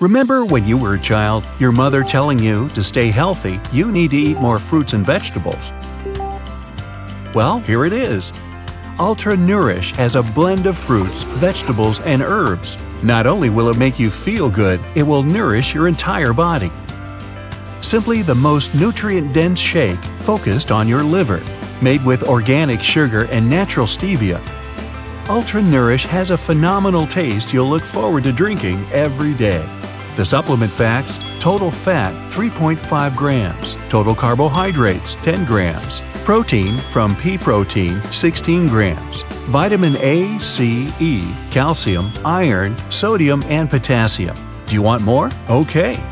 Remember when you were a child, your mother telling you to stay healthy, you need to eat more fruits and vegetables? Well, here it is. Ultra Nourish has a blend of fruits, vegetables, and herbs. Not only will it make you feel good, it will nourish your entire body. Simply the most nutrient dense shake focused on your liver. Made with organic sugar and natural stevia, Ultra Nourish has a phenomenal taste you'll look forward to drinking every day. The supplement facts total fat 3.5 grams, total carbohydrates 10 grams, protein from pea protein 16 grams, vitamin A, C, E, calcium, iron, sodium, and potassium. Do you want more? Okay.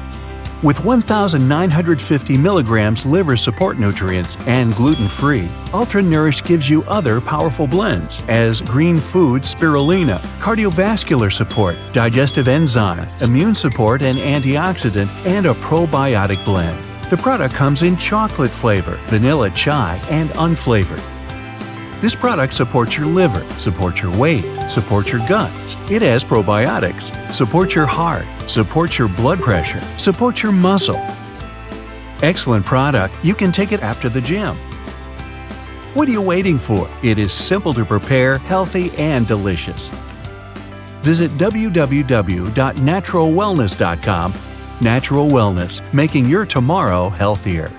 With 1,950 milligrams liver support nutrients and gluten free, Ultra Nourish gives you other powerful blends as green food spirulina, cardiovascular support, digestive enzymes, immune support and antioxidant, and a probiotic blend. The product comes in chocolate flavor, vanilla chai, and unflavored. This product supports your liver, supports your weight, supports your guts. It has probiotics, supports your heart, supports your blood pressure, supports your muscle. Excellent product, you can take it after the gym. What are you waiting for? It is simple to prepare, healthy, and delicious. Visit www.naturalwellness.com. Natural Wellness, making your tomorrow healthier.